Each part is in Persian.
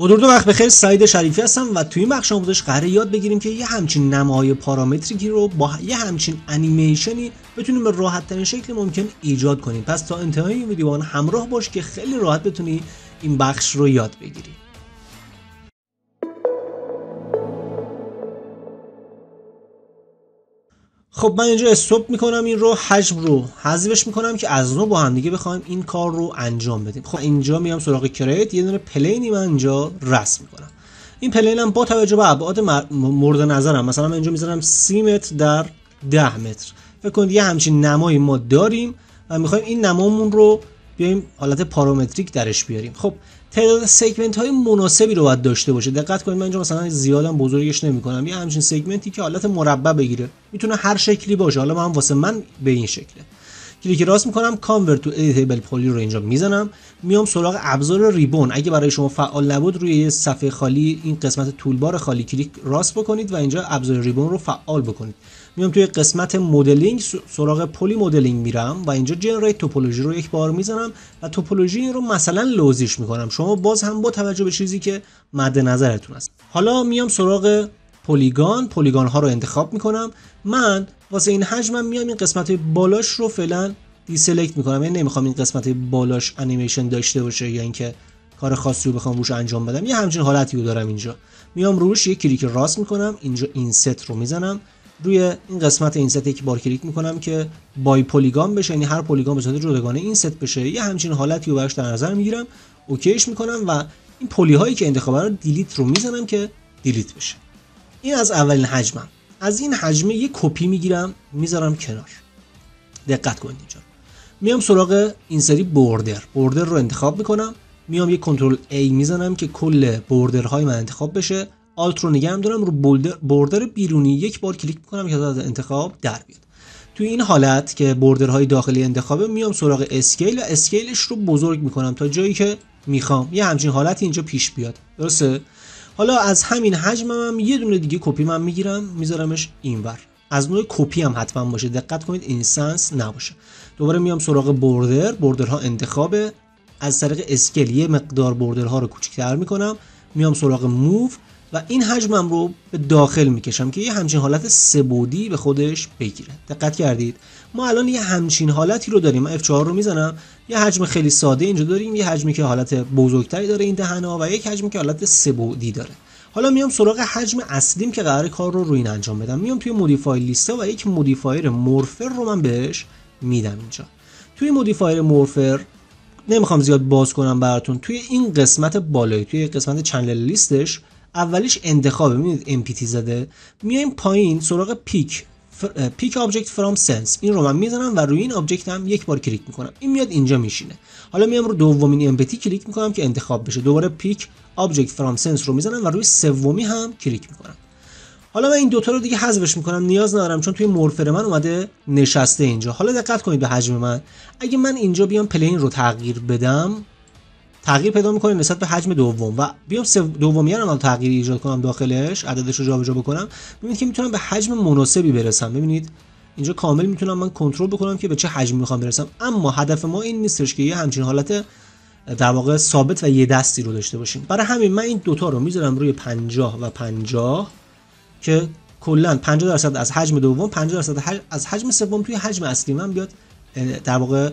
با درود وقت بخیر سعید شریفی هستم و توی این بخش آموزش قرار یاد بگیریم که یه همچین نمای پارامتریکی رو با یه همچین انیمیشنی بتونیم به راحت ترین شکل ممکن ایجاد کنیم. پس تا انتهای این ویدیو همراه باش که خیلی راحت بتونی این بخش رو یاد بگیری. خب من اینجا استوب می‌کنم این رو حجم رو حذفش می‌کنم که از نو با هم دیگه بخوایم این کار رو انجام بدیم. خب اینجا میام سراغ کریت یه دونه پلینی من اینجا رسم می‌کنم. این plane م با توجه به ابعاد مورد نظرم مثلا من اینجا می‌ذارم 30 متر در 10 متر. فکر کنید یه همچین نمایی ما داریم و می‌خوایم این نمامون رو بیایم حالت پارامتریک درش بیاریم. خب تعداد segment های مناسبی رو باید داشته باشه. دقت کنید من اینجا مثلا زیادم بزرگش نمی کنم یه همچین segment ی که حالت مربع بگیره می‌تونه هر شکلی باشه. حالا من واسه من به این شکله. کلیک راست می‌کنم convert to editable poly رو اینجا می‌زنم. میام سراغ ابزار ribbon. اگه برای شما فعال نبود روی یه صفحه خالی این قسمت toolbar خالی کلیک راست بکنید و اینجا ابزار ribbon رو فعال بکنید. میام توی قسمت مدلینگ سراغ poly modeling میرم و اینجا generate topology رو یک بار می‌زنم و توپولوژی رو مثلا لوزیش می‌کنم. شما باز هم با توجه به چیزی که مد نظرتون است. حالا میام سراغ polygon. polygon ها رو انتخاب می‌کنم. من واسه این حجمم میام این قسمت بالاش رو فعلا deselect می‌کنم. یعنی نمی‌خوام این قسمت بالاش انیمیشن داشته باشه یا اینکه کار خاصی رو بخوام روش انجام بدم. یه همچین حالتی رو دارم اینجا. میام روش یه کلیک راست می‌کنم. اینجا inset رو می‌زنم. روی این قسمت inset یک بار کلیک می‌کنم که by polygon بشه یعنی هر polygon به صورت جداگانه inset بشه. یه همچین حالتی رو براش در نظر می‌گیرم OK ش می‌کنم و این poly هایی که انتخاب رو delete رو می‌زنم که delete بشه. این از اولین حجمم. از این حجمه یه کپی می‌گیرم می‌ذارم کنار. دقت کنید اینجا. میام سراغ این سری border. border رو انتخاب می‌کنم. میام یه control A می‌زنم که کل های من انتخاب بشه. Alt رو نگه دارم رو border بیرونی یک بار کلیک می‌کنم که از انتخاب در بیاد. توی این حالت که border های داخلی انتخابه میام سراغ scale و scale ش رو بزرگ می‌کنم تا جایی که می‌خوام. یه همچین حالت اینجا پیش بیاد. درسته؟ حالا از همین حجمم هم یه دونه دیگه کپی من می‌گیرم میذارمش اینور. از نوع کپی هم حتما باشه. دقت کنید instance نباشه. دوباره میام سراغ border. border ها انتخابه. از طریق scale یه مقدار border ها رو کوچکتر می‌کنم. میام سراغ move. و این حجمم رو به داخل می‌کشم که یه همچین حالت سبودی به خودش بگیره. دقت کردید. ما الان یه همچین حالتی رو داریم. من F4 رو می‌زنم. یه حجم خیلی ساده اینجا داریم. یه حجمی که حالت بزرگتری داره این دهنا و یک حجمی که حالت سبودی داره. حالا میام سراغ حجم اصلیم که قرار کار رو روی این انجام بدم. میام توی modifier list و یک modifier morpher رو من بهش میدم اینجا. توی modifier morpher نمی‌خوام زیاد باز کنم براتون. توی این قسمت بالایی توی قسمت channel list ش اولیش انتخابه می‌بینید empty زده. میایم پایین سراغ pick. pick object from scene این رو من می‌زنم و روی این object هم یک بار کلیک می‌کنم. این میاد اینجا میشینه. حالا میام رو دومین empty کلیک می‌کنم که انتخاب بشه. دوباره pick object from scene رو می‌زنم و روی سومی هم کلیک می‌کنم. حالا من این دوتا رو دیگه حذفش می‌کنم. نیاز ندارم چون توی morpher من اومده نشسته اینجا. حالا دقت کنید به حجم من. اگه من اینجا بیام اولین رو تغییر بدم تغییر پیدا می‌کنه نسبت به حجم دوم. و بیام دومی رو هم تغییر ایجاد کنم داخلش عددش رو جابجا بکنم. ببینید که می‌تونم به حجم مناسبی برسم. ببینید اینجا کامل می‌تونم من کنترل بکنم که به چه حجمی می‌خوام برسم. اما هدف ما این نیستش که یه همچین حالت در واقع ثابت و یه دستی رو داشته باشیم. برای همین من این دوتا رو می‌ذارم روی 50 و 50 که کلا 50 درصد از حجم دوم 50 درصد از حجم سوم توی حجم اصلی من بیاد در واقع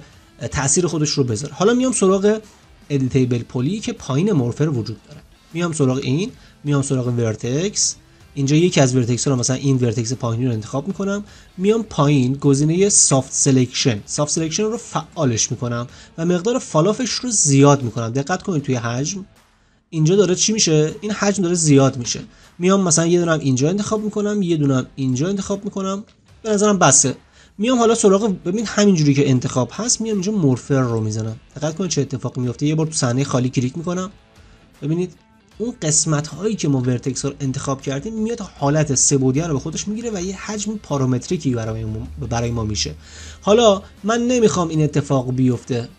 تاثیر خودش رو بذاره. حالا میام سراغ editable poly که پایین morpher وجود داره. میام سراغ این میام سراغ vertex اینجا یکی از vertex رو مثلا این vertex پایینی رو انتخاب می‌کنم. میام پایین گزینه soft selection soft selection رو فعالش می‌کنم و مقدار فالافش رو زیاد می‌کنم. دقت کنید توی حجم. اینجا داره چی میشه؟ این حجم داره زیاد میشه. میام مثلا یه دونم اینجا انتخاب می‌کنم یه دونم اینجا انتخاب می‌کنم. به نظرم بسه میام حالا سراغ ببین همینجوری که انتخاب هست میام اینجا مورفر رو می‌زنم. دقت کنید چه اتفاقی میفته. یه بار تو صحنه خالی کلیک می‌کنم. ببینید اون قسمت هایی که ما ورتکس رو انتخاب کردیم میاد حالت سبودی رو به خودش می‌گیره و یه حجم پارامتریکی برای ما, برای ما میشه. حالا من نمی‌خوام این اتفاق بیفته.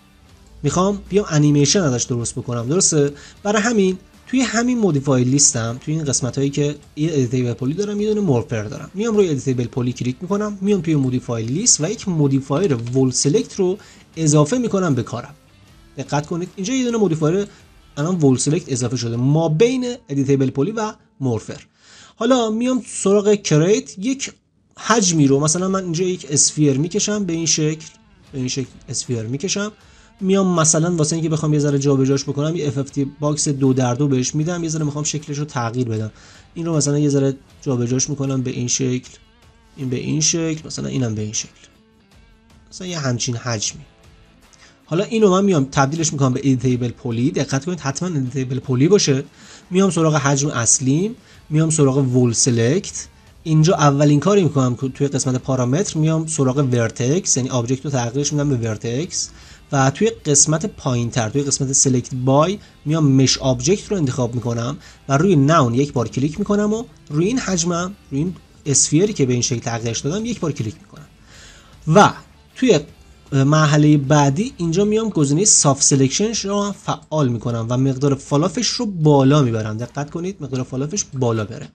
می‌خوام بیام انیمیشن ازش درست بکنم. درسته؟ برای همین توی همین modifier list م توی این قسمت هایی که یه editable poly دارم یه دونه morpher دارم. میام روی editable poly کلیک می‌کنم میام توی modifier list و یک modifier vol select رو اضافه می‌کنم به کارم. دقت کنید اینجا یه دونه modifier الان vol select اضافه شده. ما بین editable poly و morpher. حالا میام سراغ create یک حجمی رو مثلا من اینجا یک sphere می‌کشم به این شکل به این شکل sphere می‌کشم. میام مثلا واسه اینکه بخوام یه ذره جابجاش بکنم یه FFD box دو در دو بهش میدم یه ذره می‌خوام شکلش رو تغییر بدم. این رو مثلا یه ذره جابجاش می‌کنم به این شکل این به این شکل مثلا اینم به این شکل. مثلا یه همچین حجمی. حالا اینو من میام تبدیلش می‌کنم به editable poly دقت کنید حتما editable poly باشه. میام سراغ حجم اصلیم میام سراغ vol select اینجا اولین کاری می‌کنم که توی قسمت پارامتر میام سراغ vertex یعنی object رو تغییرش میدم به vertex و توی قسمت پایین تر توی قسمت select by میام mesh object رو انتخاب می‌کنم و روی none یک بار کلیک می‌کنم و روی این حجمم روی این sphere ی که به این شکل تغییرش دادم یک بار کلیک می‌کنم. و توی مرحله بعدی اینجا میام گزینه soft selection رو فعال می‌کنم و مقدار falloff ش رو بالا می‌برم. دقت کنید مقدار falloff ش بالا بره.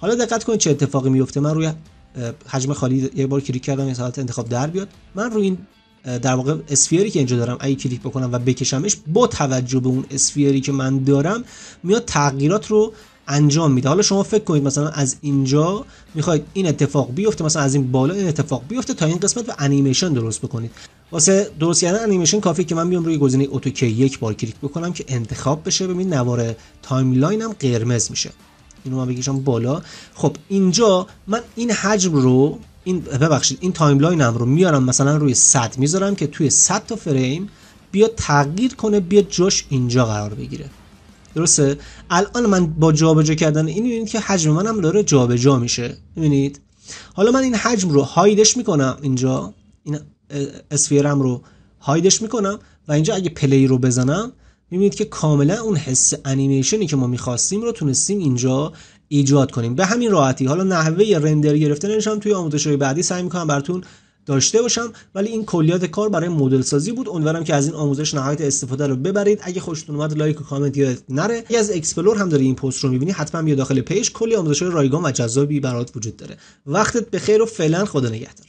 حالا دقت کنید چه اتفاقی میفته من روی حجم خالی یه بار کلیک کردم این حالت انتخاب در بیاد. من روی این در واقع sphere ی که اینجا دارم اگه کلیک بکنم و بکشمش با توجه به اون sphere ی که من دارم میاد تغییرات رو انجام میده. حالا شما فکر کنید مثلا از اینجا می‌خواید این اتفاق بیفته مثلا از این بالا این اتفاق بیفته تا این قسمت و انیمیشن درست بکنید. واسه درست کردن انیمیشن کافی که من بیام روی گزینه auto key یک بار کلیک بکنم که انتخاب بشه. ببینید نوار timeline هم قرمز میشه. اینو من بکشم بالا. خب اینجا من این حجم رو این ببخشید این timeline م رو میارم مثلا روی 100 می‌ذارم که توی 100 تا فریم بیا تغییر کنه بیا جاش اینجا قرار بگیره. درسته؟ الان من با جابجا کردن این می‌بینید که حجم منم داره جابجا میشه. می‌بینید؟ حالا من این حجم رو hide ش می‌کنم اینجا. این sphere م رو hide ش می‌کنم و اینجا اگه play رو بزنم می‌بینید که کاملا اون حس انیمیشنی که ما می‌خواستیم رو تونستیم اینجا ایجاد کنیم. به همین راحتی. حالا نحوه render گرفتنش هم توی آموزش بعدی سعی می‌کنم براتون داشته باشم. ولی این کلیات کار برای مدل سازی بود. امیدوارم که از این آموزش نهایت استفاده رو ببرید. اگه خوشتون اومد لایک و کامنت یادت نره. اگه از explore هم داری این پست رو می‌بینی. حتما بیا داخل پیج. کلی آموزش رایگان و جذابی برات وجود داره. وقتت بخیر و فعلا خدا نگهدار.